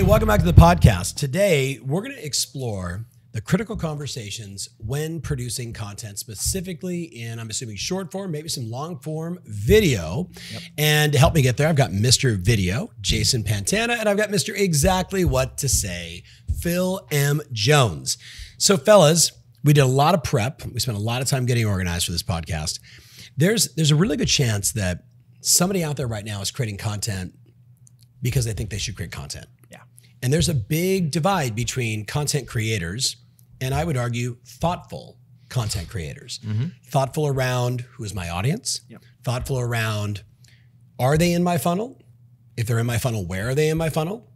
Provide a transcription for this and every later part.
Hey, welcome back to the podcast. Today, we're going to explore the critical conversations when producing content, specifically in, I'm assuming, short form, maybe some long form video. And to help me get there, I've got Mr. Video, Jason Pantana, and I've got Mr. Exactly What to Say, Phil M. Jones. So, fellas, we did a lot of prep. We spent a lot of time getting organized for this podcast. There's there's a really good chance that somebody out there right now is creating content because they think they should create content. And there's a big divide between content creators and I would argue thoughtful content creators. Thoughtful around who is my audience, Yep. thoughtful around are they in my funnel? If they're in my funnel, where are they in my funnel?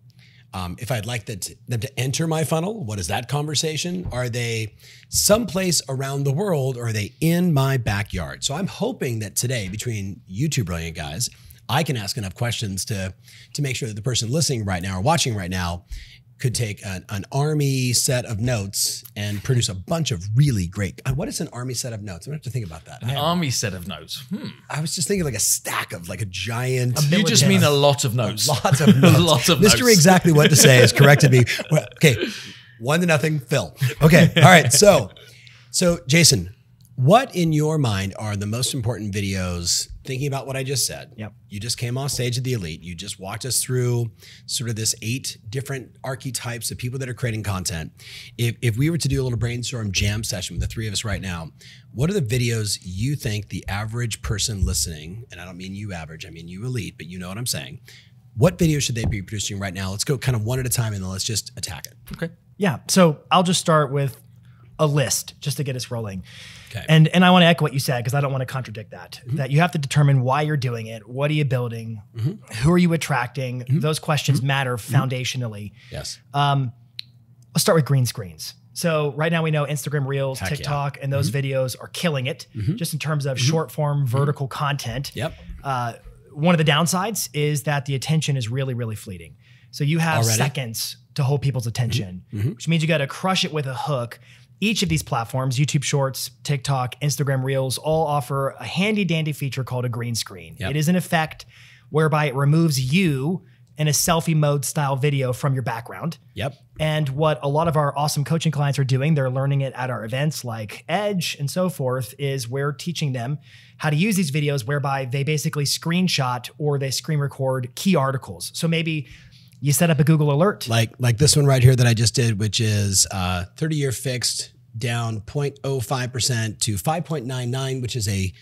Um, if I'd like that to- them to enter my funnel, what is that conversation? Are they someplace around the world or are they in my backyard? So I'm hoping that today, between you two brilliant guys, I can ask enough questions to to make sure that the person listening right now or watching right now could take an, an army set of notes and produce a bunch of really great. uh, What is an army set of notes? I'm gonna have to think about that. I, Army set of notes. Hmm. I was just thinking like a stack of like a giant. You just mean a lot of notes. Lots of notes. a lot of notes. Exactly what to say has corrected me. Okay, one to nothing, Phil. Okay, all right. So, so Jason, what in your mind are the most important videos? Thinking about what I just said. Yep. You just came off stage at the Elite. You just walked us through sort of this eight different archetypes of people that are creating content. If, if we were to do a little brainstorm jam session with the three of us right now, what are the videos you think the average person listening, and I don't mean you average, I mean you elite, but you know what I'm saying. What videos should they be producing right now? Let's go kind of one at a time and then let's just attack it. Okay. Yeah. So I'll just start with a list just to get us rolling. Okay. And and I want to echo what you said because I don't want to contradict that. Mm-hmm. That you have to determine why you're doing it. What are you building? Mm-hmm. Who are you attracting? Mm-hmm. Those questions matter foundationally. yes. Um, let's start with green screens. So right now we know Instagram Reels, Heck yeah. TikTok, and those videos are killing it just in terms of short form vertical content. Yep. Uh, one of the downsides is that the attention is really, really fleeting. So you have Already? seconds to hold people's attention, which means you got to crush it with a hook. Each of these platforms, YouTube Shorts, TikTok, Instagram Reels, all offer a handy dandy feature called a green screen. Yep. It is an effect whereby it removes you in a selfie mode style video from your background. Yep. And what a lot of our awesome coaching clients are doing, they're learning it at our events like Edge and so forth, is we're teaching them how to use these videos whereby they basically screenshot or they screen record key articles. So maybe you set up a Google alert. like like this one right here that I just did, which is uh, 30 year fixed down 0.05% to 5.99, which is a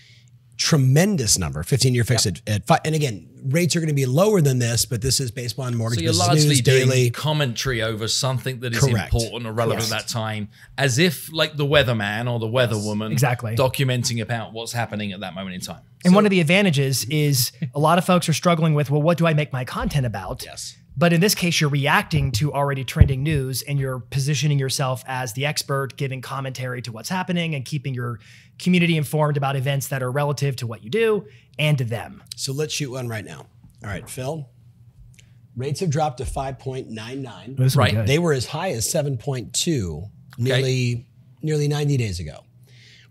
tremendous number. 15 year fixed at, at five. And again, rates are going to be lower than this, but this is based on mortgage So you're largely News doing daily. commentary over something that is Correct. important or relevant Correct. at that time, as if like the weatherman or the weatherwoman, Exactly. documenting about what's happening at that moment in time. and one of the advantages is a lot of folks are struggling with, well, what do I make my content about? Yes. But in this case, you're reacting to already trending news and you're positioning yourself as the expert, giving commentary to what's happening and keeping your community informed about events that are relative to what you do and to them. So let's shoot one right now. All right, Phil. Rates have dropped to 5.99. Right. They were as high as 7.2 nearly nearly 90 days ago.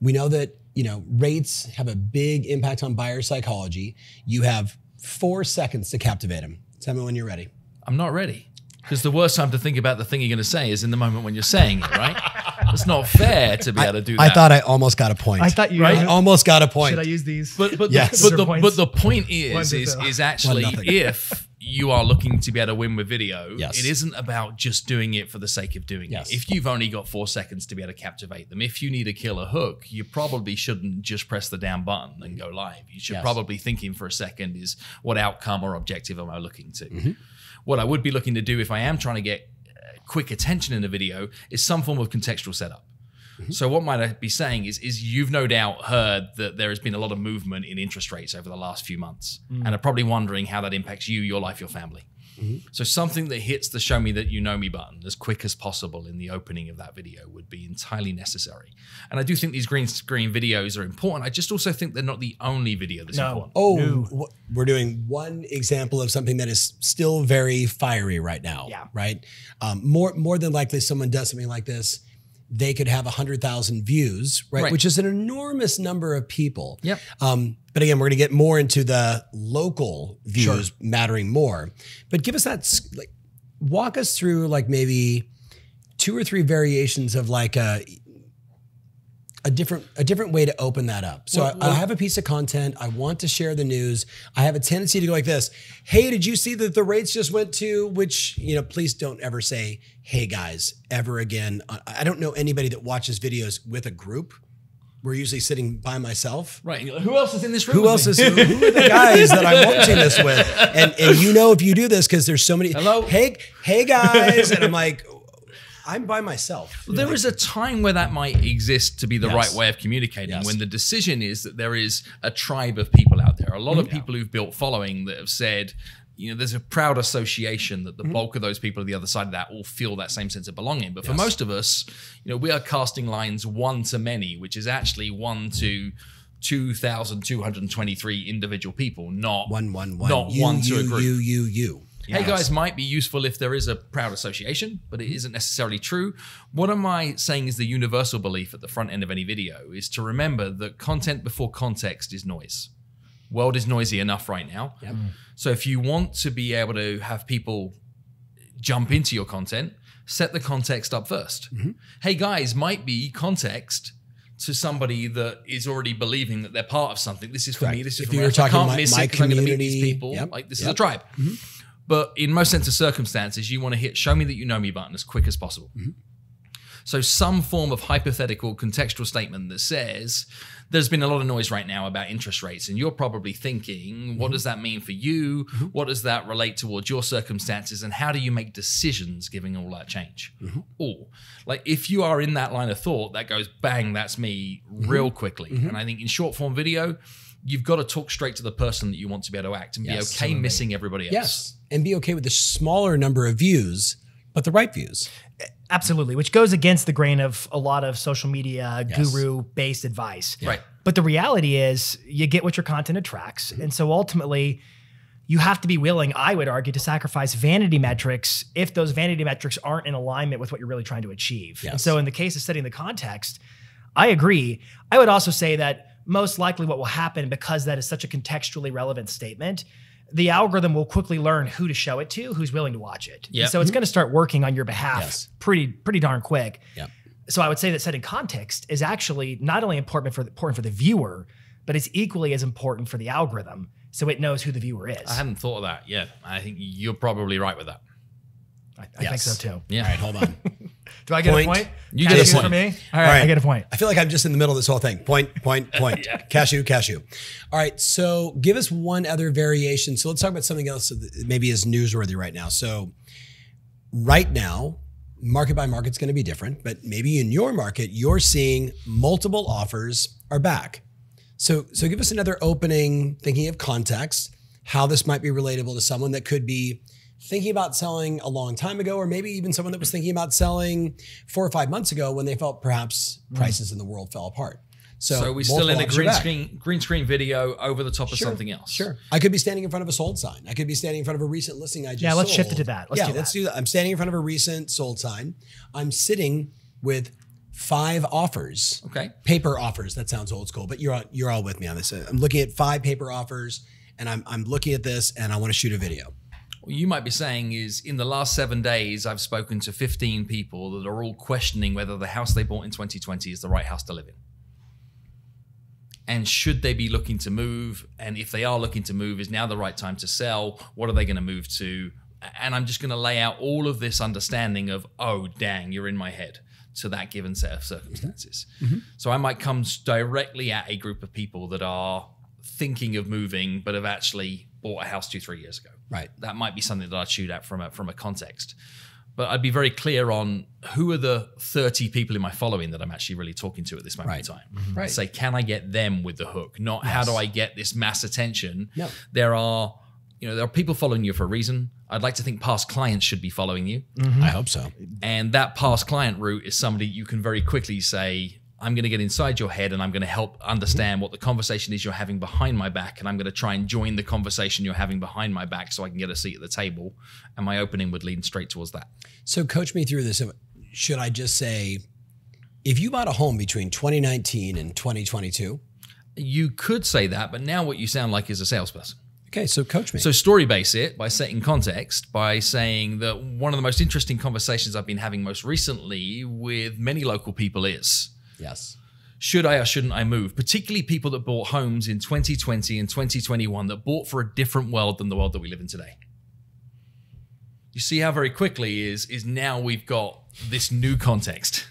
We know that, you know, rates have a big impact on buyer psychology. You have 4 seconds to captivate them. Tell me when you're ready. I'm not ready. Because the worst time to think about the thing you're going to say is in the moment when you're saying it, right? it's not fair to be able to do that. I thought I almost got a point. I thought you right? I almost got a point. should I use these? But but, Yes. the, but, the, points. but the point One is is, is actually if you are looking to be able to win with video, Yes. it isn't about just doing it for the sake of doing Yes. it. If you've only got four seconds to be able to captivate them, if you need a killer hook, you probably shouldn't just press the down button and go live. You should Yes. probably think in for a second is what outcome or objective am I looking to? Mm-hmm. What I would be looking to do if I am trying to get uh, quick attention in a video is some form of contextual setup. So what might I be saying is, is you've no doubt heard that there has been a lot of movement in interest rates over the last few months, and are probably wondering how that impacts you, your life, your family. So something that hits the "Show me that you know me" button as quick as possible in the opening of that video would be entirely necessary. And I do think these green screen videos are important. I just also think they're not the only video that's No. important. Oh, No. wh- we're doing one example of something that is still very fiery right now. Yeah. Right. Um, more more than likely, someone does something like this, they could have hundred thousand views, right? Right. Which is an enormous number of people. Yep. Um, but again, we're going to get more into the local views mattering more. But give us that like walk us through like maybe two or three variations of like a a different a different way to open that up. So I, I have a piece of content. I want to share the news. I have a tendency to go like this. Hey, did you see that the rates just went to? Which you know, please don't ever say, "Hey guys," ever again. I, I don't know anybody that watches videos with a group. We're usually sitting by myself. Right. Who else is in this room? Who else me? is who, who are the guys that I'm watching this with? And and you know if you do this because there's so many. Hello? Hey hey guys, and I'm like, I'm by myself. Well, there is a time where that might exist to be the Yes. right way of communicating Yes. when the decision is that there is a tribe of people out there, a lot of people who've built following that have said, you know, there's a proud association that the Mm-hmm. bulk of those people on the other side of that all feel that same sense of belonging. But for Yes. most of us, you know, we are casting lines one to many, which is actually one to 2,223 individual people, not one one one. not you, one to you, a group. you you you. Hey guys might be useful if there is a proud association, but it mm-hmm. isn't necessarily true. What am I saying is the universal belief at the front end of any video is to remember that content before context is noise. World is noisy enough right now. Yep. Mm. So if you want to be able to have people jump into your content, set the context up 1st mm-hmm. Hey guys might be context to somebody that is already believing that they're part of something. This is for me. This is If for you me. were I can't my- miss my it 'cause I'm going to meet these people. Yep. Like this is a tribe. Mm-hmm. But in most sense of circumstances, you want to hit show me that you know me button as quick as possible. Mm-hmm. So some form of hypothetical contextual statement that says there's been a lot of noise right now about interest rates, and you're probably thinking, what mm-hmm. does that mean for you? Mm-hmm. What does that relate towards your circumstances, and how do you make decisions given all that change? Or like if you are in that line of thought, that goes bang, that's me real quickly. And I think in short form video, you've got to talk straight to the person that you want to be able to act and be Yes, okay missing everybody else. Yes, and be okay with the smaller number of views, but the right views. Absolutely, which goes against the grain of a lot of social media Yes. guru based advice. Right. But the reality is, you get what your content attracts. Mm-hmm. And so ultimately, you have to be willing, I would argue, to sacrifice vanity metrics if those vanity metrics aren't in alignment with what you're really trying to achieve. And so, in the case of setting the context, I agree. I would also say that most likely what will happen, because that is such a contextually relevant statement, the algorithm will quickly learn who to show it to, who's willing to watch it. Yep. So it's mm-hmm. going to start working on your behalf Yes. pretty pretty darn quick. Yep. So I would say that setting context is actually not only important for the, important for the viewer, but it's equally as important for the algorithm, so it knows who the viewer is. I hadn't thought of that. Yeah. I think you're probably right with that. I, I think so too. Yeah. All right, hold on. Do I get Point. a point? You Cashew get a point. for point. me. All right, All right. I get a point. I feel like I'm just in the middle of this whole thing. Point, point, point. Cashew, cashew. All right. So give us one other variation. So let's talk about something else that maybe is newsworthy right now. So right now, market by market is going to be different, but maybe in your market, you're seeing multiple offers are back. So, so give us another opening, thinking of context, how this might be relatable to someone that could be thinking about selling a long time ago, or maybe even someone that was thinking about selling four or five months ago when they felt perhaps mm-hmm. prices in the world fell apart. So, So we're still multiple in a green screen green screen video over the top of something else. Sure. I could be standing in front of a sold sign. I could be standing in front of a recent listing I just Yeah, let's sold. shift it to that. Let's yeah, do let's that. do that. I'm standing in front of a recent sold sign. I'm sitting with five offers. Okay. Paper offers. That sounds old school, but you're all, you're all with me on this. I'm looking at five paper offers and I'm I'm looking at this and I want to shoot a video. What you might be saying is in the last seven days, I've spoken to 15 people that are all questioning whether the house they bought in 2020 is the right house to live in. And should they be looking to move? And if they are looking to move, is now the right time to sell? What are they going to move to? And I'm just going to lay out all of this understanding of, oh, dang, you're in my head to that given set of circumstances. Mm-hmm. Mm-hmm. So I might come directly at a group of people that are thinking of moving, but have actually bought a house two, three years ago Right. that might be something that I'd shoot at from a from a context. But I'd be very clear on who are the 30 people in my following that I'm actually really talking to at this moment in Right. time. Mm-hmm. Right. Say, can I get them with the hook? Not how do I get this mass attention? No. There are, you know, there are people following you for a reason. I'd like to think past clients should be following you. Mm-hmm. I hope so. And that past client route is somebody you can very quickly say, I'm going to get inside your head and I'm going to help understand mm-hmm. what the conversation is you're having behind my back. And I'm going to try and join the conversation you're having behind my back so I can get a seat at the table. And my opening would lead straight towards that. So coach me through this. Should I just say if you bought a home between 2019 and 2022, You could say that, but now what you sound like is a salesperson. Okay, so coach me. So story base it by setting context by saying that one of the most interesting conversations I've been having most recently with many local people is yes. should I or shouldn't I move? Particularly people that bought homes in 2020 and 2021 that bought for a different world than the world that we live in today. You see how very quickly is is now we've got this new context.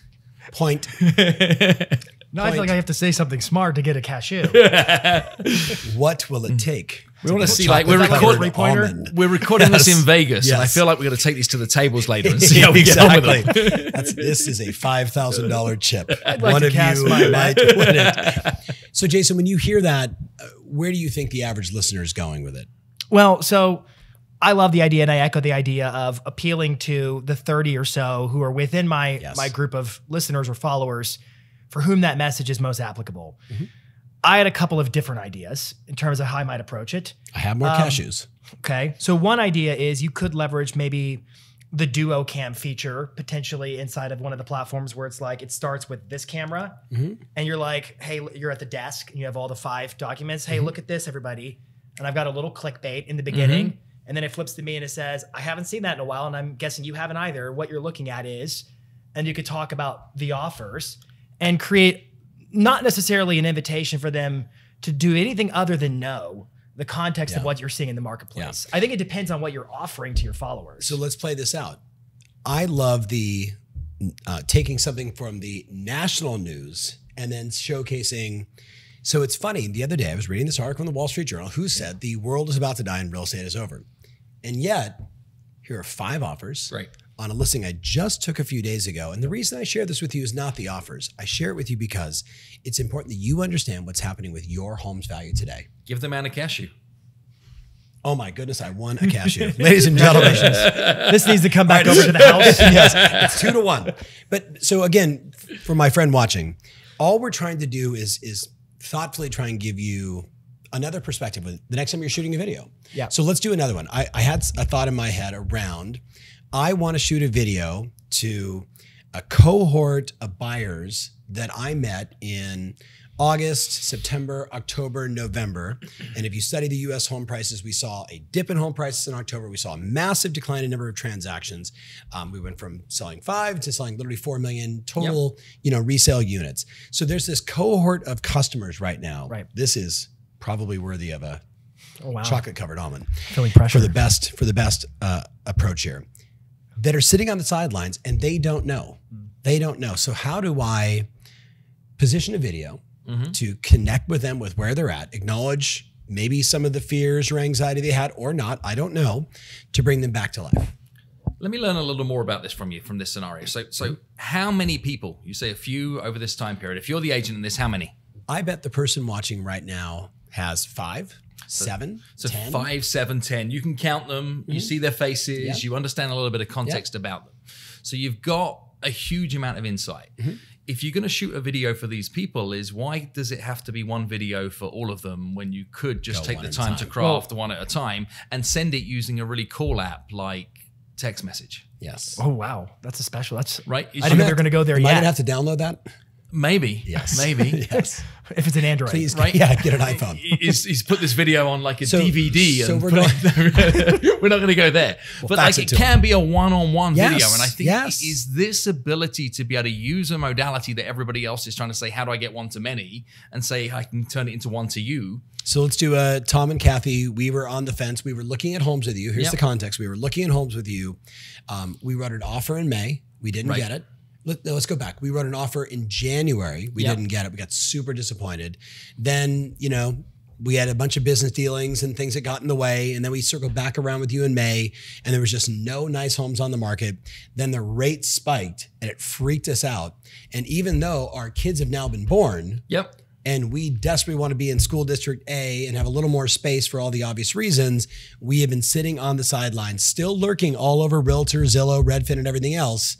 Point. Now I feel like I have to say something smart to get a cashew. What will it take? We want to see like we're Chocolate recording covered three-pointer? almond? we're recording this in Vegas, and I feel like we're going to take these to the tables later and see how we get on with them. That's, this is a five thousand dollar chip. like One of cast you might win it. So, Jason, when you hear that, uh, where do you think the average listener is going with it? Well, so I love the idea and I echo the idea of appealing to the 30 or so who are within my Yes. my group of listeners or followers for whom that message is most applicable. Mm-hmm. I had a couple of different ideas in terms of how I might approach it. I have more Um, cashews. Okay. So one idea is you could leverage maybe the duo cam feature potentially inside of one of the platforms where it's like it starts with this camera mm-hmm. and you're like, hey, you're at the desk and you have all the five documents. Hey, mm-hmm. look at this, everybody. And I've got a little clickbait in the beginning. And then it flips to me and it says, I haven't seen that in a while. And I'm guessing you haven't either. What you're looking at is, and you could talk about the offers and create not necessarily an invitation for them to do anything other than know the context of what you're seeing in the marketplace. I think it depends on what you're offering to your followers. So let's play this out. I love the uh, taking something from the national news and then showcasing. So it's funny. The other day, I was reading this article in the Wall Street Journal who said the world is about to die and real estate is over. And yet, here are five offers Right. On a listing I just took a few days ago. And the reason I share this with you is not the offers. I share it with you because it's important that you understand what's happening with your home's value today. Give the man a cashew. Oh my goodness, I won a cashew. Ladies and gentlemen, this needs to come back over to the house. yes, it's two to one. But so again, for my friend watching, all we're trying to do is is thoughtfully try and give you another perspective with the next time you're shooting a video. Yeah. So let's do another one. I, I had a thought in my head around I want to shoot a video to a cohort of buyers that I met in August, September, October, November. And if you study the US home prices, we saw a dip in home prices in October. We saw a massive decline in number of transactions. Um, we went from selling five to selling literally 4 million total, you know, resale units. So there's this cohort of customers right now. Right. This is probably worthy of a Oh, wow. chocolate covered almond Feeling pressure. for the best for the best uh, approach here that are sitting on the sidelines and they don't know hmm. they don't know so how do i position a video mm-hmm. to connect with them with where they're at acknowledge maybe some of the fears or anxiety they had or not i don't know to bring them back to life Let me learn a little more about this from you from this scenario. So, so mm-hmm. how many people? You say a few over this time period. If you're the agent in this, how many? i bet the person watching right now has five seven So ten. five, seven, ten. You can count them. You mm-hmm. see their faces. Yeah. You understand a little bit of context about them. So you've got a huge amount of insight. Mm-hmm. If you're going to shoot a video for these people, is why does it have to be one video for all of them when you could just Go take the at a time to time. craft one at a time and send it using a really cool app like text message? yes Oh, wow. That's a special. That's Right? I didn't know they're going to go there am i yet. gonna have to download that Maybe. yes Maybe. yes if it's an Android. please Right? yeah get an iphone he's, he's put this video on like a So- DVD. so and we're it- we're not going to go there. but like it it can be a one-on-one Yes, video, and I think yes. is this ability to be able to use a modality that everybody else is trying to say, how do I get one to many, and say I can turn it into one to you. So let's do a Tom and Kathy. We were on the fence. We were looking at homes with you. Here's Yep. the context. We were looking at homes with you. Um, we wrote an offer in May. We didn't Right. get it. Let, let's go back. We wrote an offer in January. We Yep. didn't get it. We got super disappointed. Then, you know, we had a bunch of business dealings and things that got in the way. And then we circled back around with you in May, and there was just no nice homes on the market. Then the rate spiked and it freaked us out. And even though our kids have now been born, Yep. and we desperately want to be in school district A and have a little more space for all the obvious reasons, we have been sitting on the sidelines, still lurking all over Realtor, Zillow, Redfin, and everything else.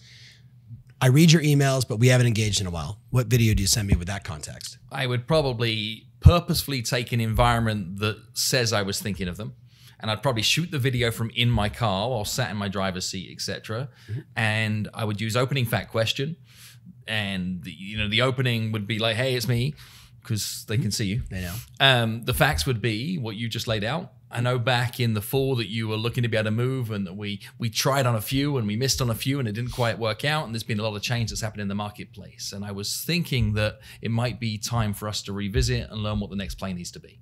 I read your emails, but we haven't engaged in a while. What video do you send me with that context? I would probably purposefully take an environment that says I was thinking of them. And I'd probably shoot the video from in my car while sat in my driver's seat, etc. And I would use opening fact question. And the, you know, the opening would be like, hey, it's me. because they can see you. They know. Um, the facts would be what you just laid out. I know back in the fall that you were looking to be able to move, and that we we tried on a few and we missed on a few, and it didn't quite work out. And there's been a lot of change that's happened in the marketplace. And I was thinking that it might be time for us to revisit and learn what the next play needs to be.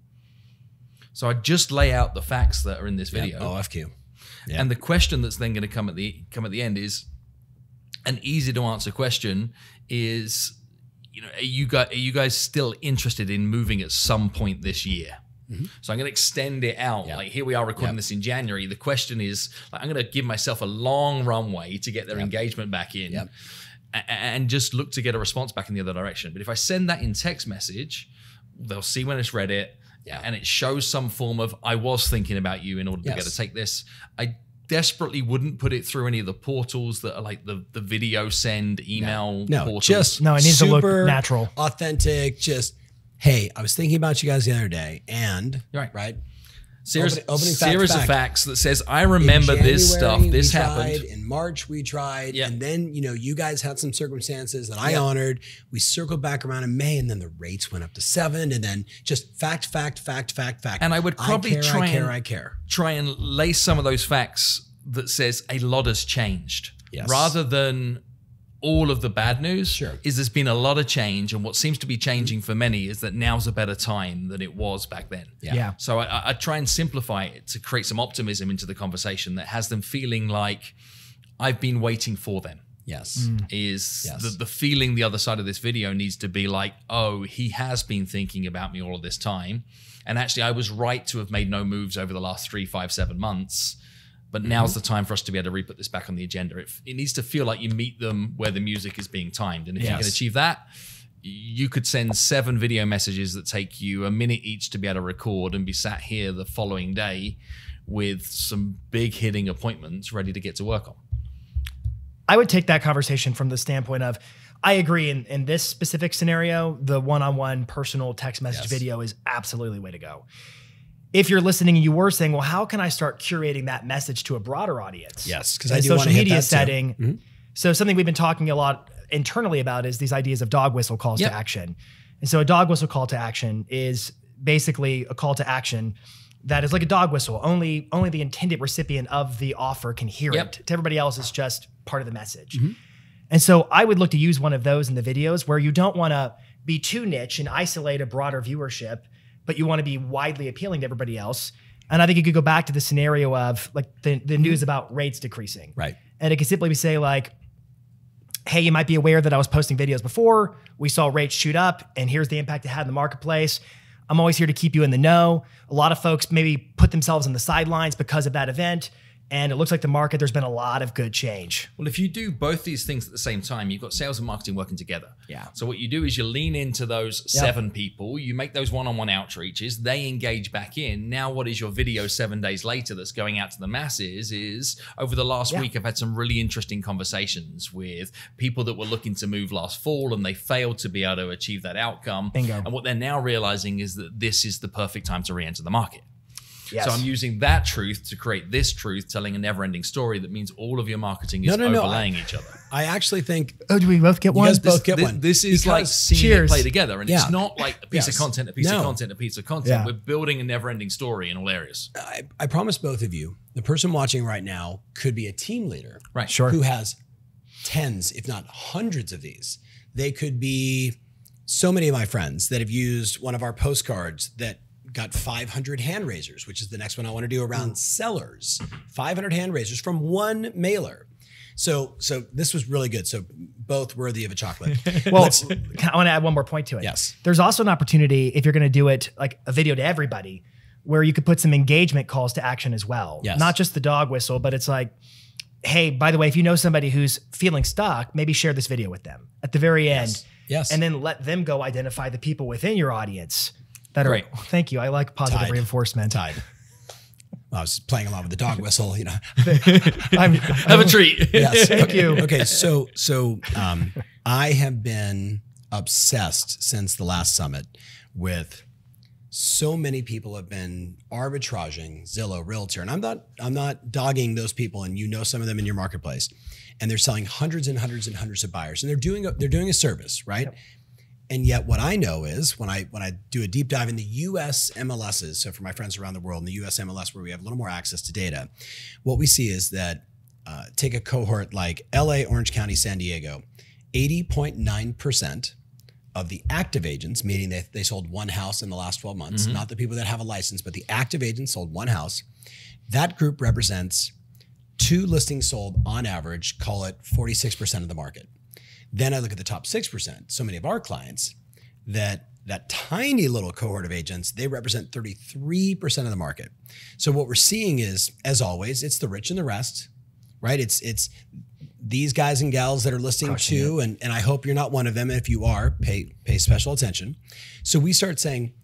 So I just lay out the facts that are in this video. OFQ. Yeah. And the question that's then going to come at the come at the end is an easy to answer question is you know are you guys are you guys still interested in moving at some point this year? Mm-hmm. So I'm going to extend it out. Yeah. Like here we are recording Yep. this in January. The question is like I'm going to give myself a long runway to get their engagement back in. Yep. a- And just look to get a response back in the other direction. But if I send that in text message, they'll see when it's read it, Yeah. and it shows some form of "I was thinking about you" in order to get Yes. to take this. I desperately wouldn't put it through any of the portals that are like the the video send email No, portals. just No, it needs to look natural. authentic. Just hey, I was thinking about you guys the other day, and Right. right. series, opening- opening fact series of facts that says I remember In this stuff. This happened. tried, in March. We tried, Yeah. and then you know you guys had some circumstances that I Yeah. honored. We circled back around in May, and then the rates went up to seven, and then just fact, fact, fact, fact, fact. And I would probably care, try I care, and- I care. try and lay some of those facts that says a lot has changed Yes. rather than all of the bad news Sure. is there's been a lot of change and what seems to be changing for many is that now's a better time than it was back then Yeah. Yeah. so I- I, I try and simplify it to create some optimism into the conversation that has them feeling like i've been waiting for them Yes. Mm. is Yes. the, the feeling the other side of this video needs to be like, oh, he has been thinking about me all of this time. And actually, I was right to have made no moves over the last three, five, seven months. But now's mm-hmm. the time for us to be able to re put this back on the agenda. It, it needs to feel like you meet them where the music is being timed. And if you can achieve that, you could send seven video messages that take you a minute each to be able to record and be sat here the following day with some big hitting appointments ready to get to work on. I would take that conversation from the standpoint of I agree in, in this specific scenario, the one-on-one personal text message Yes. video is absolutely the way to go. If you're listening and you were saying, well, how can I start curating that message to a broader audience? Yes, because I do social media setting. Mhm. So something we've been talking a lot internally about is these ideas of dog whistle calls Yep. to action. And so a dog whistle call to action is basically a call to action that is like a dog whistle. Only only the intended recipient of the offer can hear Yep. it. To everybody else, it's just part of the message. Mm-hmm. And so I would look to use one of those in the videos where you don't want to be too niche and isolate a broader viewership, but you want to be widely appealing to everybody else. And I think you could go back to the scenario of like the, the mm-hmm. news about rates decreasing. Right. And it could simply be say like, hey, you might be aware that I was posting videos before. We saw rates shoot up, and here's the impact it had in the marketplace. I'm always here to keep you in the know. A lot of folks maybe put themselves on the sidelines because of that event. And it looks like the market, there's been a lot of good change. Well, if you do both these things at the same time, you've got sales and marketing working together. Yeah. So what you do is you lean into those Yep. seven people, you make those one-on-one outreaches, they engage back in. Now, what is your video seven days later that's going out to the masses? Is over the last Yeah. week, I've had some really interesting conversations with people that were looking to move last fall and they failed to be able to achieve that outcome. Bingo. And what they're now realizing is that this is the perfect time to re-enter the market. Yes. So I'm using that truth to create this truth, telling a never-ending story that means all of your marketing is No, no, no, overlaying each other. I actually think oh, do we both get you one? guys both get thi- one. this is like seeing Cheers. it play together, and Yeah. it's not like a piece Yes. of content, a piece No. of content, a piece of content. Yeah. We're building a never-ending story in all areas. I, I promise both of you, the person watching right now could be a team leader Right. Sure. who has tens, if not hundreds of these. They could be so many of my friends that have used one of our postcards that got 500 hand raisers, which is the next one I want to do around hmm. sellers. 500 hand raisers from one mailer. So, so this was really good. So both worthy of a chocolate. Well, Let's- I want to add one more point to it. Yes. There's also an opportunity if you're going to do it like a video to everybody, where you could put some engagement calls to action as well. Yes. Not just the dog whistle, but it's like, hey, by the way, if you know somebody who's feeling stuck, maybe share this video with them at the very end. Yes. Yes. And then let them go identify the people within your audience that are. Great. Thank you. I like positive reinforcement. tied. I was playing along with the dog whistle, you know. I'm, Have a treat. Yes. Thank okay. you. Okay, so so um, I have been obsessed since the last summit with so many people have been arbitraging Zillow, Realtor, and I'm not I'm not dogging those people, and you know some of them in your marketplace, and they're selling hundreds and hundreds and hundreds of buyers, and they're doing a, they're doing a service, right? And yet, what I know is when I when I do a deep dive in the U.S. MLSs, so for my friends around the world in the U.S. MLS, where we have a little more access to data, what we see is that uh, take a cohort like L.A., Orange County, San Diego, eighty point nine percent of the active agents, meaning that they sold one house in the last twelve months, not the people that have a license, but the active agents sold one house. That group represents two listings sold on average, call it forty six percent of the market. Then I look at the top 6%. So many of our clients that that tiny little cohort of agents, they represent 33% of the market. So what we're seeing is as always, it's the rich and the rest, right? It's it's these guys and gals that are listening Crushing to and and I hope you're not one of them. If you are, pay pay special attention. So we start saying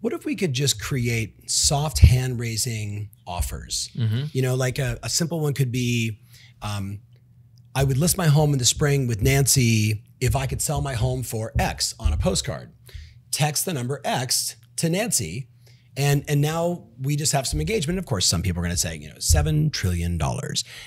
what if we could just create soft hand raising offers? You know, like a, a simple one could be um, I would list my home in the spring with Nancy if I could sell my home for X on a postcard. Text the number X to Nancy. And, and now we just have some engagement. Of course, some people are going to say, you know, $7 trillion.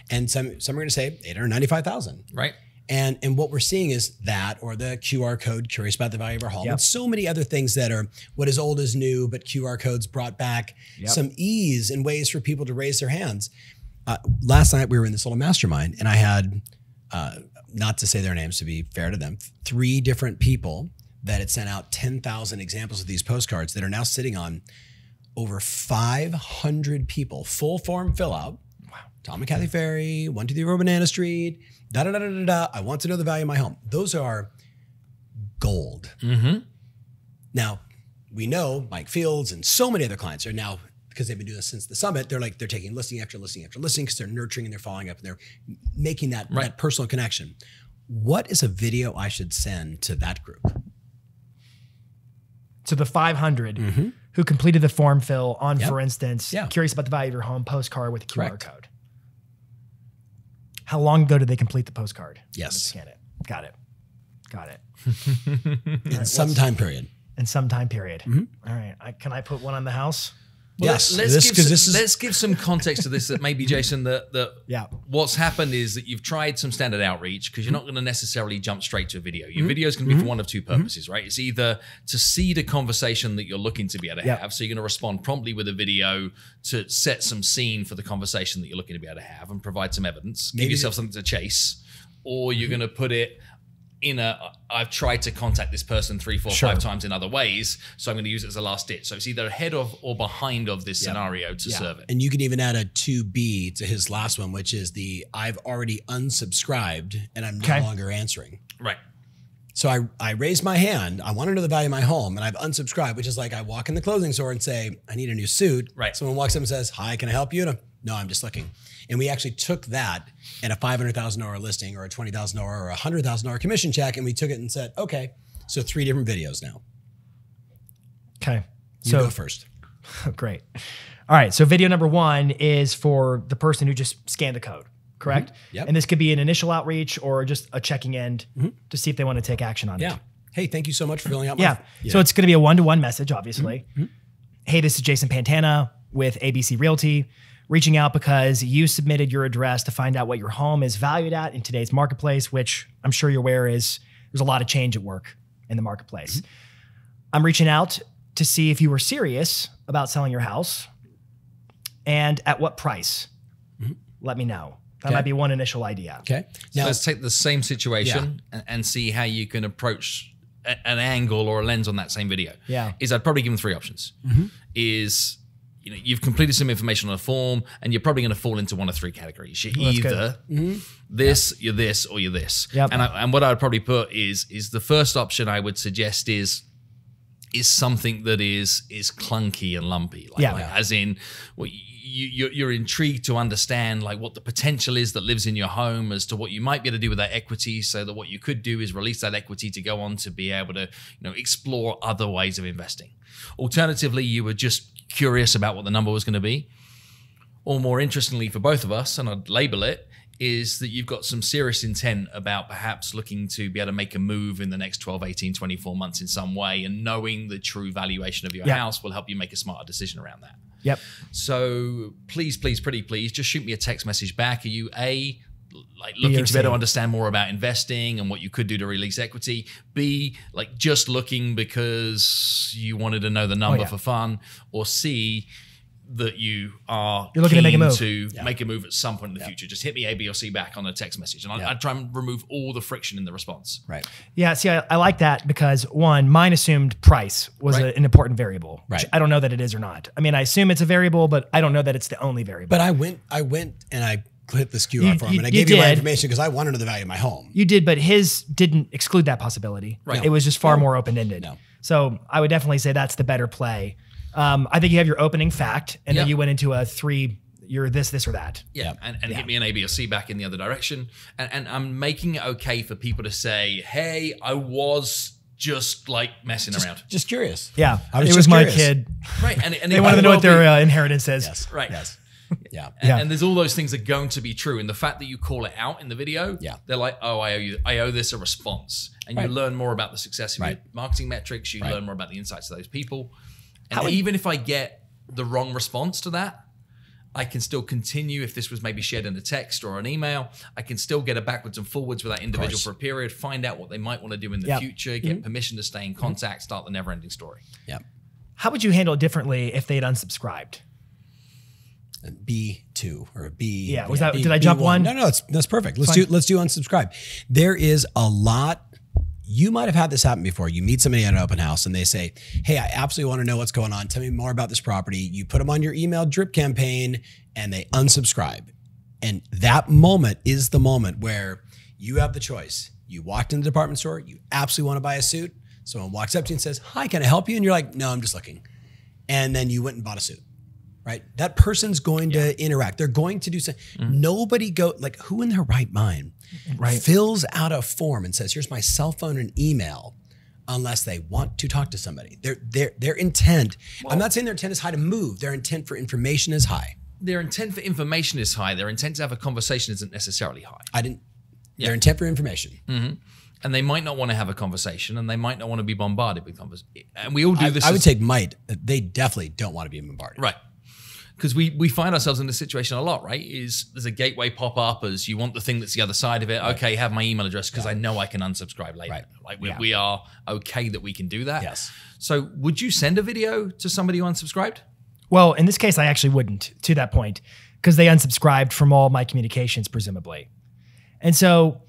And some, some are going to say 895,000. Right. And and what we're seeing is that, or the QR code, curious about the value of our home, Yep. and so many other things that are what is old is new, but QR codes brought back Yep. some ease and ways for people to raise their hands. Uh, last night we were in this little mastermind, and I had, uh, not to say their names to be fair to them, three different people that had sent out ten thousand examples of these postcards that are now sitting on over five hundred people, full form fill out. Wow. Tom and Kathy Ferry, one two three Row Banana Street, da da da da da da. I want to know the value of my home. Those are gold. Mm-hmm. Now, we know Mike Fields and so many other clients are now because they've been doing this since the summit. They're like they're taking listing after listing after listing because they're nurturing and they're following up and they're making that Right. that personal connection. What is a video I should send to that group? to the 500 who completed the form fill on, Mm-hmm. Yep. for instance, Yeah. curious about the value of your home postcard with a QR Correct. code. How long ago did they complete the postcard? Yes. Scan it. Got it. Got it. In some time period. In some time period. Mm-hmm. All right. I, can I put one on the house? Yes. Let's, this, give some, is let's give some context to this that maybe, Jason, that, that Yeah. what's happened is that you've tried some standard outreach because you're not going to necessarily jump straight to a video. Mm-hmm. Your video is going to be for mm-hmm. one of two mm-hmm. purposes, right? It's either to seed a conversation that you're looking to be able to Yeah. have. So you're going to respond promptly with a video to set some scene for the conversation that you're looking to be able to have and provide some evidence, give yourself something to chase. Or you're mm-hmm. going to put it in a, I've tried to contact this person three, four, Sure. five times in other ways. So I'm going to use it as a last ditch. So it's either ahead of or behind of this scenario to Yeah. serve it. And you can even add a 2B to his last one, which is the I've already unsubscribed and I'm no longer answering. Right. So I, I raised my hand. I want to know the value of my home and I've unsubscribed, which is like I walk in the clothing store and say, I need a new suit. Right. Someone walks up and says, Hi, can I help you? And I'm, no, I'm just looking. And we actually took that and a $500,000 listing or a $20,000 or a $100,000 commission check and we took it and said, okay, so three different videos now. Okay. You so go first. great. All right. So video number one is for the person who just scanned the code, correct? Mm-hmm. Yep. And this could be an initial outreach or just a checking end to see if they want to take action on Mm-hmm. Yeah. Hey, thank you so much for filling out my Yeah. So it's going to be a one to one message, obviously. Mm-hmm. Hey, this is Jason Pantana with ABC Realty, reaching out because you submitted your address to find out what your home is valued at in today's marketplace, which I'm sure you're aware is there's a lot of change at work in the marketplace. Mm-hmm. I'm reaching out to see if you were serious about selling your house and at what price. Let me know. That Mm-hmm. Okay. might be one initial idea. Okay. So let's take the same situation and, and see how you can approach an angle or a lens on that same video. Yeah. Is I'd probably give them three options. Mm-hmm. Is you know you've completed some information on a form and you're probably going to fall into one of three categories. You're good. either mm-hmm. this, you're this, or you're this. Yep. And I, and what I would probably put is is the first option I would suggest is is something that is is clunky and lumpy. Like, Yeah. like, as in, well, you, you're, you're intrigued to understand like what the potential is that lives in your home as to what you might be able to do with that equity. So that what you could do is release that equity to go on to be able to, you know, explore other ways of investing. Alternatively, you were just curious about what the number was going to be. Or more interestingly for both of us, and I'd label it, is that you've got some serious intent about perhaps looking to be able to make a move in the next 12, 18, 24 months in some way. And knowing the true valuation of your Yeah. house will help you make a smarter decision around that. Yep. So please, please, pretty please, just shoot me a text message back. Are you A, like looking to better understand more about investing and what you could do to release equity. B, like just looking because you wanted to know the number Oh, yeah. for fun. Or C, that you are You're looking to make a move. to make a move at some point in the future. Just hit me A, B, or C back on a text message, and I'd, Yeah. I'd try and remove all the friction in the response. Right. Yeah, see, I, I like that because one, mine assumed price was Right. a- an important variable. which Right. I don't know that it is or not. I mean, I assume it's a variable, but I don't know that it's the only variable. But I went, I went and I hit this QR You- form you- and I gave you my information because I wanted to know the value of my home. you did, but his didn't exclude that possibility. Right. It was just far more open ended. No. So I would definitely say that's the better play. Um, I think you have your opening fact, and then you went into a three. You're this, this, or that. Yeah, Yeah. and, and Yeah. hit me an A, B, or C back in the other direction. And, and I'm making it okay for people to say, hey, I was just like messing around. Just curious. Yeah, I was it was just my curious. kid. Right. And, and They wanted to know well what their be- uh, inheritance is. Yes. Right. Yes. Yeah. and, Yeah. and there's all those things that are going to be true. And the fact that you call it out in the video, Yeah. they're like, oh, I owe you, I owe this a response. And Right. you learn more about the success of Right. your marketing metrics. You Right. learn more about the insights of those people. And How would- even if I get the wrong response to that, I can still continue if this was maybe shared in a text or an email. I can still get a backwards and forwards with that individual for a period, find out what they might want to do in the Yeah. future, get mm-hmm. permission to stay in mm-hmm. contact, start the never ending story. Yeah. How would you handle it differently if they'd unsubscribed? B two or a B. Yeah, was that- did I jump one? No, no, that's that's perfect. Let's do let's do unsubscribe. There is a lot. You might have had this happen before. You meet somebody at an open house and they say, "Hey, I absolutely want to know what's going on. Tell me more about this property." You put them on your email drip campaign and they unsubscribe. And that moment is the moment where you have the choice. You walked in the department store, you absolutely want to buy a suit. Someone walks up to you and says, Hi, can I help you? And you're like, No, I'm just looking. And then you went and bought a suit. Right? That person's going to interact. They're going to do something. Mm-hmm. Nobody go like who in their right mind mm-hmm. Right. fills out a form and says, Here's my cell phone and email unless they want to talk to somebody. Their their their intent. I'm not saying their intent is high to move. Their intent for information is high. Their intent for information is high. Their intent to have a conversation isn't necessarily high. I didn't their intent for information. Mm-hmm. and they might not want to have a conversation and they might not want to be bombarded with conversation. And we all do I, this. I would as- take might. They definitely don't want to be bombarded. right. Because we, we find ourselves in this situation a lot, right? Is there's a gateway pop up as you want the thing that's the other side of it. Okay, have my email address because I know I can unsubscribe later. Right. Like we, Yeah. we are okay that we can do that. Yes. So would you send a video to somebody who unsubscribed? Well, in this case, I actually wouldn't to that point because they unsubscribed from all my communications, presumably. And so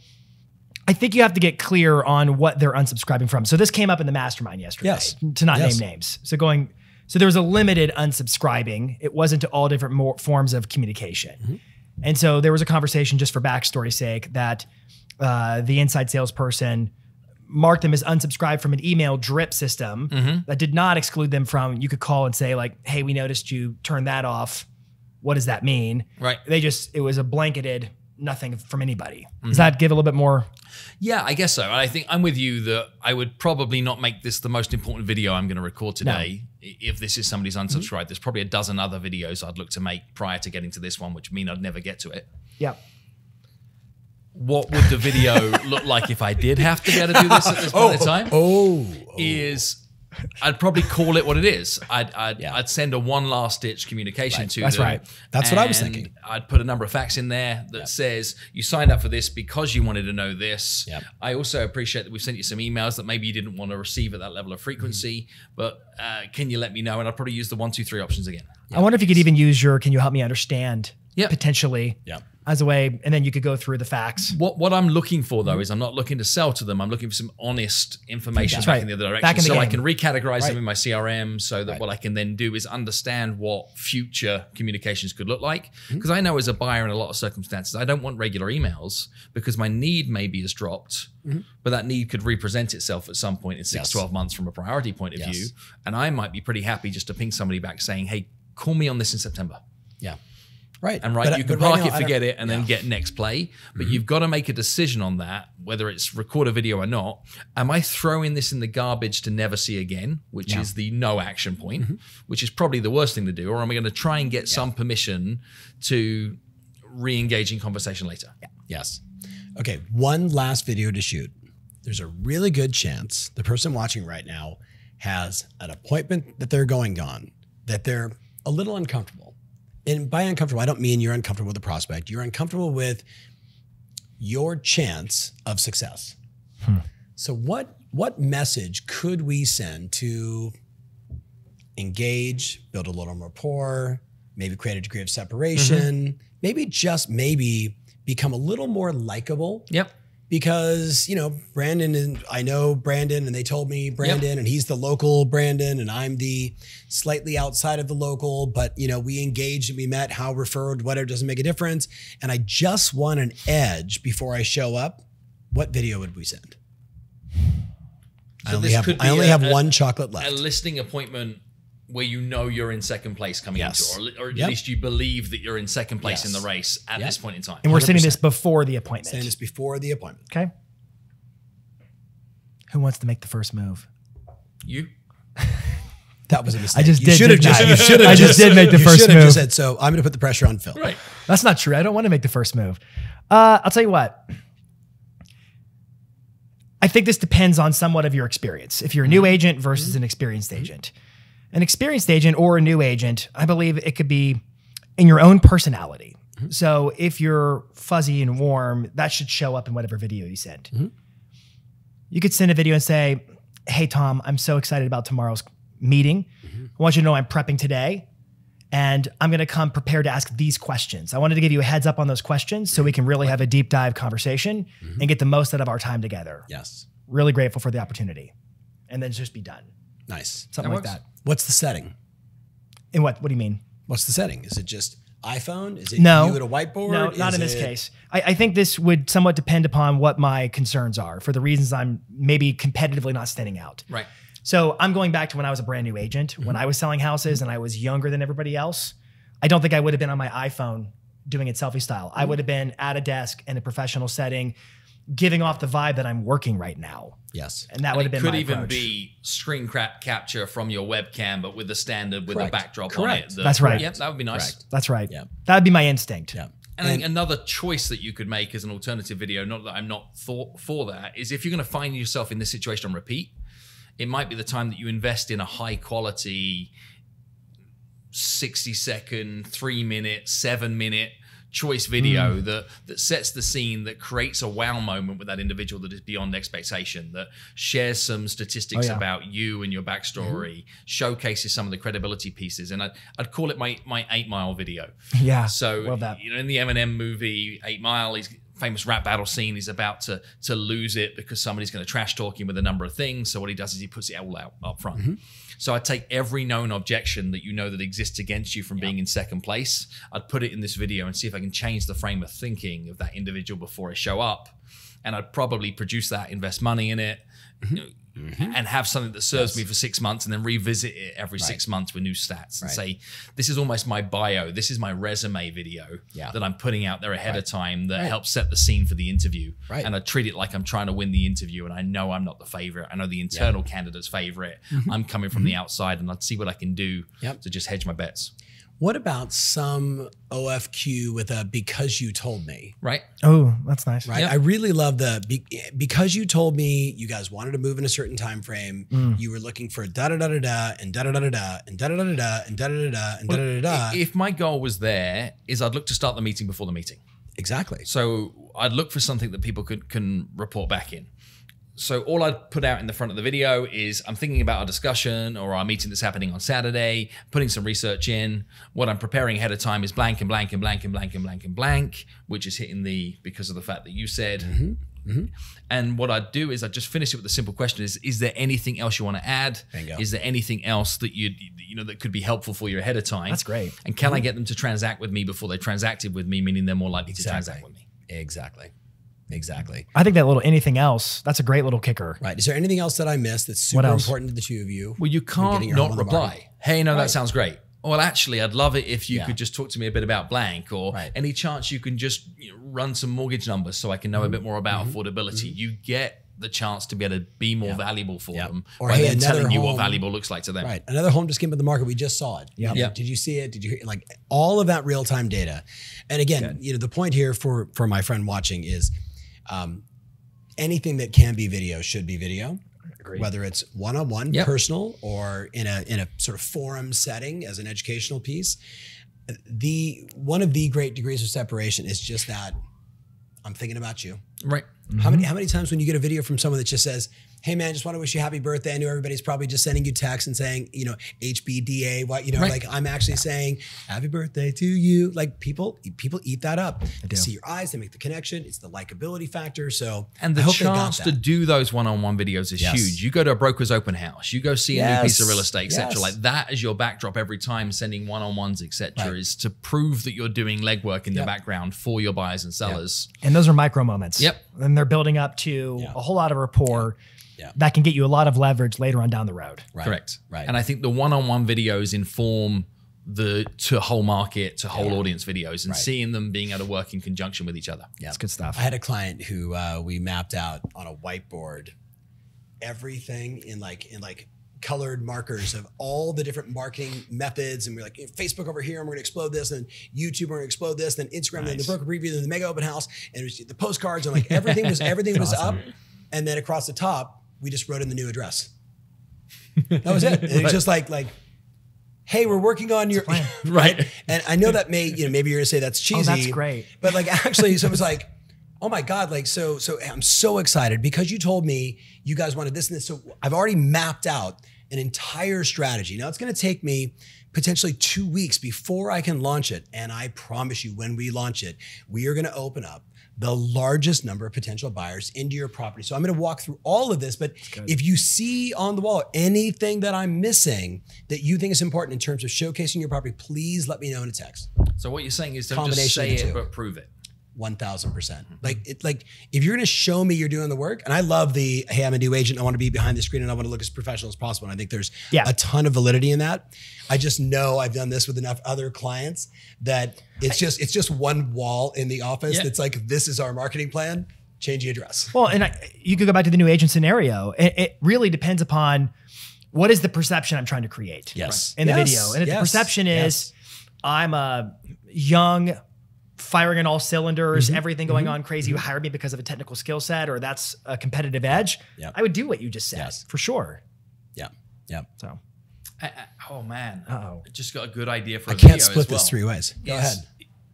I think you have to get clear on what they're unsubscribing from. So this came up in the mastermind yesterday Yes. to not Yes. name names. So going, so there was a limited unsubscribing. It wasn't to all different more forms of communication. Mm-hmm. And so there was a conversation just for backstory's sake that uh, the inside salesperson marked them as unsubscribed from an email drip system Mm-hmm. that did not exclude them from you could call and say like hey we noticed you turned that off what does that mean Right. they just it was a blanketed nothing from anybody Mm-hmm. does that give a little bit more Yeah, I guess so. And I think I'm with you that I would probably not make this the most important video I'm going to record today. I- If this is somebody's unsubscribed, there's probably a dozen other videos I'd look to make prior to getting to this one, which mean I'd never get to it. yeah What would the video look like if I did have to be able to do this at this point in time? Oh, Is I'd probably call it what it is. I'd I'd, Yeah. I'd send a one last ditch communication to That's them. right. That's what I was thinking. I'd put a number of facts in there that says you signed up for this because you wanted to know this. Yep. I also appreciate that we've sent you some emails that maybe you didn't want to receive at that level of frequency, Mm-hmm. but uh, can you let me know? And I'd probably use the one, two, three options again. i wonder if you could even use your can you help me understand Yeah. potentially Yeah. As a way and then you could go through the facts What what I'm looking for though is I'm not looking to sell to them. I'm looking for some honest information back right. in the other direction, Back in the so I can recategorize Right. them in my CRM, so that Right. what I can then do is understand what future communications could look like. Mm-hmm. Because I know as a buyer in a lot of circumstances, I don't want regular emails because my need maybe has dropped, but that need could represent itself at some point in six, Mm-hmm. Yes. 12 months from a priority point of Yes. view, and I might be pretty happy just to ping somebody back saying, "Hey, call me on this in September." Yeah. Right. And right, But- you can right park now, it, forget it, and then get next play. But mm-hmm. you've got to make a decision on that, whether it's record a video or not. Am I throwing this in the garbage to never see again, which is the no action point, mm-hmm. which is probably the worst thing to do, or am I going to try and get some permission to re-engage in conversation later? Yes. Okay. One last video to shoot. There's a really good chance the person watching right now has an appointment that they're going on, that they're a little uncomfortable. And by uncomfortable, I don't mean you're uncomfortable with the prospect. You're uncomfortable with your chance of success. Hmm. So what what message could we send to engage, build a little rapport, maybe create a degree of separation, mm-hmm. maybe just maybe become a little more likable Yep. Because you know Brandon and I know Brandon and they told me Brandon and he's the local Brandon and I'm the slightly outside of the local but you know we engaged and we met how referred whatever doesn't make a difference. And I just want an edge before I show up. What video would we send? I only this have could I only a- have a- one chocolate left. A listing appointment where you know you're in second place coming Yes. into, it, or, or at Yep. least you believe that you're in second place in the race at Yep. this point in time. And we're sending 100%. this before the appointment. saying this before the appointment Okay. Who wants to make the first move? you. that was a mistake I just you did, should have just I? you should have I just did make the you first should have move. just said so I'm going to put the pressure on Phil Right. That's not true. I don't want to make the first move. Uh, I'll tell you what. I think this depends on somewhat of your experience. If you're a new agent versus an experienced agent, an experienced agent or a new agent, I believe it could be in your own personality. Mm-hmm. So if you're fuzzy and warm, that should show up in whatever video you send. Mm-hmm. You could send a video and say, Hey, Tom, I'm so excited about tomorrow's meeting. Mm-hmm. I want you to know I'm prepping today and I'm going to come prepared to ask these questions. I wanted to give you a heads up on those questions so we can really have a deep dive conversation and get the most out of our time together. yes Really grateful for the opportunity. And then just be done. nice Something That like works. that. What's the setting And what what do you mean? What's the setting? Is it just iPhone? Is it No. you at a whiteboard? No, not Is in this it- case. I, I think this would somewhat depend upon what my concerns are for the reasons I'm maybe competitively not standing out. Right. So I'm going back to when I was a brand new agent, when mm-hmm. I was selling houses and I was younger than everybody else. I don't think I would have been on my iPhone doing it selfie style. I mm. would have been at a desk in a professional setting, giving off the vibe that I'm working right now. Yes. And that And would have been could my even approach. be screen crap capture from your webcam, but with a standard with Correct. a backdrop Correct. on it. that- That's right. Yep, that would be nice. Correct. That's right. Yeah. That'd be my instinct. Yeah. And, I think another choice that you could make as an alternative video, not that I'm not for, for that, is if you're going to find yourself in this situation on repeat, it might be the time that you invest in a high quality 60 second, three minute, seven minute choice video Hmm. that that sets the scene that creates a wow moment with that individual that is beyond expectation that shares some statistics Oh, yeah. about you and your backstory showcases some of the credibility pieces and I'd, I'd call it my my eight mile video Yeah. so you know, in the Eminem movie Eight Mile, he's famous rap battle scene. He's about to to lose it because somebody's going to trash talk him with a number of things. So what he does is he puts it all out up front. Mm-hmm. So I'd take every known objection that you know that exists against you from being in second place. I'd put it in this video and see if I can change the frame of thinking of that individual before I show up. And I'd probably produce that, invest money in it, Mm-hmm. Know, and have something that serves me for six months and then revisit it every six months with new stats and Right. say, this is almost my bio. This is my resume video Yeah. that I'm putting out there ahead of time that Right. helps set the scene for the interview. Right. And I treat it like I'm trying to win the interview and I know I'm not the favorite. I know the internal candidate's favorite. I'm coming from the outside and I'd see what I can do Mm-hmm. Yep. to just hedge my bets. What about some OFQ with a because you told me? Right? Oh, that's nice. Right. Yep. I really love the be, because you told me you guys wanted to move in a certain time frame. Mm. You were looking for da da da da da and da da da da da and da da da da da and da da da da and da da da da. If my goal was there, is I'd look to start the meeting before the meeting. Exactly. So I'd look for something that people could can report back in. So all I'd put out in the front of the video is I'm thinking about our discussion or our meeting that's happening on Saturday, putting some research in. What I'm preparing ahead of time is blank and blank and blank and blank and blank and blank, which is hitting the because of the fact that you said. Mm-hmm. Mm-hmm. And what I'd do is I'd just finish it with a simple question: Is is there anything else you want to add? Is there anything else that you you know that could be helpful for you ahead of time? That's great. And can I mm-hmm. get them to transact with me before they transacted with me, meaning they're more likely to transact with me? Exactly. Exactly. I think that little anything else, that's a great little kicker. Right. Is there anything else that I missed that's What super else? important to the two of you? Well, you can't your not home reply. Hey, no, Right. that sounds great. Well, actually, I'd love it if you Yeah. could just talk to me a bit about blank, or Right. any chance you can just you know, run some mortgage numbers so I can Mm-hmm. know a bit more about affordability. You get the chance to be able to be more valuable for Yeah. them, Or, by hey, then another telling you what valuable looks like to them. Right. Another home just came to the market. We just saw it. Yeah. You Yeah. Did you see it? Did you hear like all of that real time data? And again, you know, the point here for for my friend watching is um, anything that can be video should be video. Agreed. Whether it's one on one, Yep. personal, or in a in a sort of forum setting as an educational piece. The one of the great degrees of separation is just that I'm thinking about you. Right. How many how many times when you get a video from someone that just says, "Hey man, just want to wish you happy birthday." I know everybody's probably just sending you texts and saying, you know, HBDA, what you know, Right. like I'm actually saying happy birthday to you. Like people people eat that up. They see your eyes, they make the connection. It's the likability factor. So And the I hope they got chance to do those one-on-one videos is Yes. huge. You go to a broker's open house, you go see a new piece of real estate, etc. Yes. Like that is your backdrop every time, sending one-on-ones, etc. Right. Is to prove that you're doing legwork in the background for your buyers and sellers. And those are micro moments. Yep. And they're building up to Yeah. a whole lot of rapport Yeah. that can get you a lot of leverage later on down the road. Right. Correct. Right. And I think the one-on-one videos inform the to whole market, to whole Yeah. audience videos, and Right. seeing them being able to work in conjunction with each other. Yeah. That's good stuff. I had a client who uh, we mapped out on a whiteboard everything in like in like colored markers of all the different marketing methods and we're like Facebook over here and we're gonna explode this and YouTube we're gonna explode this then Instagram then the Nice. broker preview then the mega open house and it was the postcards and like everything was everything was up and then across the top we just wrote in the new address that was it and it was just like like hey we're working on your right and I know that may you know maybe you're gonna say that's cheesy Oh, that's great. but like actually, so it was like, oh my God, like so, so I'm so excited because you told me you guys wanted this and this. So I've already mapped out an entire strategy. Now it's gonna take me potentially two weeks before I can launch it. And I promise you, when we launch it, we are gonna open up the largest number of potential buyers into your property. So I'm going to walk through all of this, but if you see on the wall anything that I'm missing that you think is important in terms of showcasing your property, please let me know in a text. So what you're saying is don't just say it, two. but prove it. One thousand percent. Mm-hmm. Like it, like if you're going to show me you're doing the work, and I love the hey, I'm a new agent. I want to be behind the screen and I want to look as professional as possible. And I think there's Yeah. a ton of validity in that. I just know I've done this with enough other clients that it's just it's just one wall in the office Yeah. that's like this is our marketing plan. Change the address. Well, and I, you could go back to the new agent scenario. It, it really depends upon what is the perception I'm trying to create Yes. in the video. And if the perception is Yes. I'm a young, firing on all cylinders, Mm-hmm. everything going on crazy, you hired me because of a technical skill set or that's a competitive edge, Yep. I would do what you just said Yes. for sure. Yeah. Yeah. So I- I- oh man, Uh-oh. I just got a good idea for. I a can't video split as well. this three ways. Go is- ahead.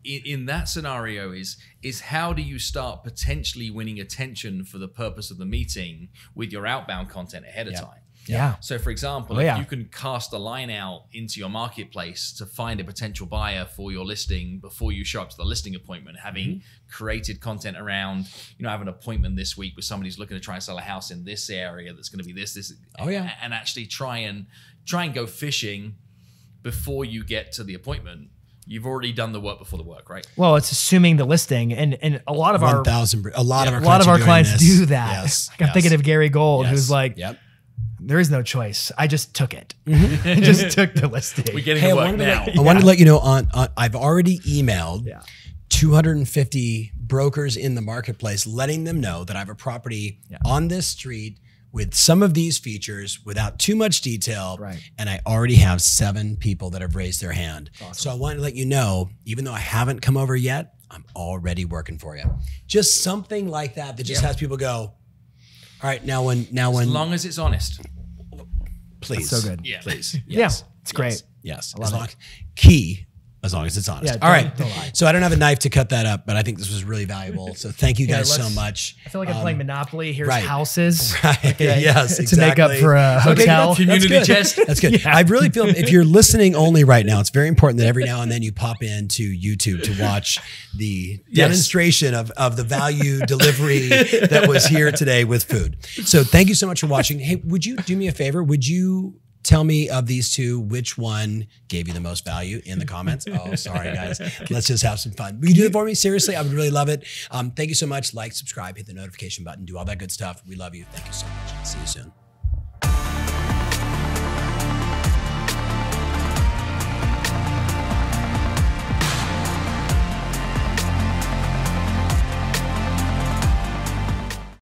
In, in that scenario, is is how do you start potentially winning attention for the purpose of the meeting with your outbound content ahead of Yeah. time? Yeah. So, for example, Oh, if yeah. you can cast a line out into your marketplace to find a potential buyer for your listing before you show up to the listing appointment, having Mm-hmm. created content around, you know, I have an appointment this week with somebody who's looking to try and sell a house in this area that's going to be this, this, Oh, yeah. and actually try and try and go fishing before you get to the appointment. You've already done the work before the work, right? Well, it's assuming the listing, and and a lot of our One thousand. A lot of our a lot of our clients this. do that. Yes. Like I'm thinking of Gary Gold, Yes. who's like, yep. There is no choice. I just took it. I mm-hmm. just took the listing. We're getting Hey, I to work wanted, to now. let, I wanted to let you know on, on I've already emailed Yeah. 250 brokers in the marketplace, letting them know that I have a property Yeah. on this street with some of these features without too much detail. Right. And I already have seven people that have raised their hand. Awesome. So I wanted to let you know, even though I haven't come over yet, I'm already working for you. Just something like that that just Yeah. has people go, all right, now when now when As long as it's honest. please. so good. Yeah. Please. Yeah, Yes. it's great. Yes. love As it. long key as long as it's honest. Yeah, All right. don't- don't lie. So I don't have a knife to cut that up, but I think this was really valuable. So thank you Yeah, guys so much. I feel like I'm Um, playing Monopoly. Here's right. houses. Right. Okay. Yes. To make up for a Okay, hotel. that's- Community that's chest. That's good. Yeah. I really feel if you're listening only right now, it's very important that every now and then you pop into YouTube to watch the demonstration of, of the value delivery that was here today with food. So thank you so much for watching. Hey, would you do me a favor? Would you tell me of these two which one gave you the most value in the comments? Oh, sorry guys. Let's just have some fun. Will you do it for me? Seriously, I would really love it. Um, thank you so much. Like, subscribe, hit the notification button, do all that good stuff. We love you. Thank you so much. See you soon.